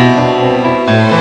Música